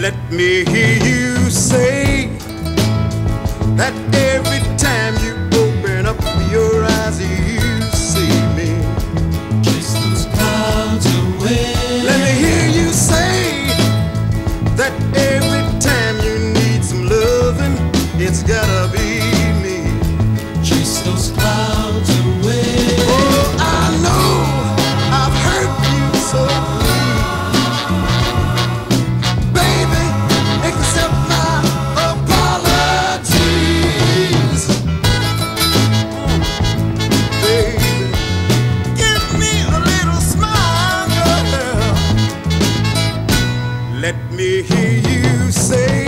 Let me hear you say that every time you open up your eyes, you see me. Chase those clouds away. Let me hear you say that Let me hear you say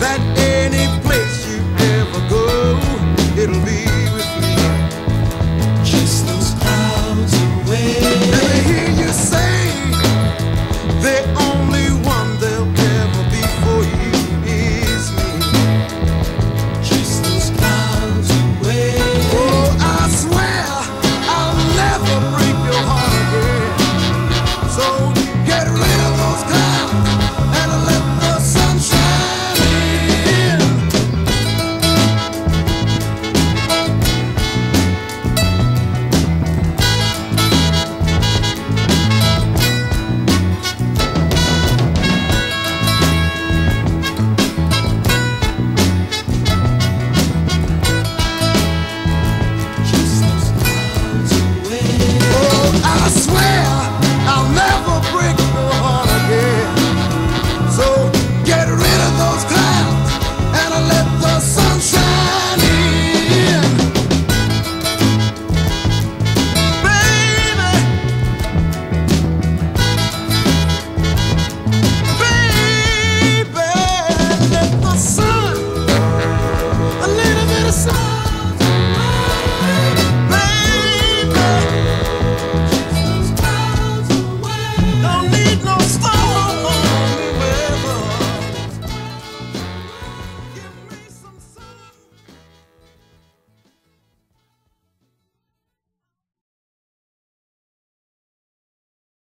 that. get rid of those clowns.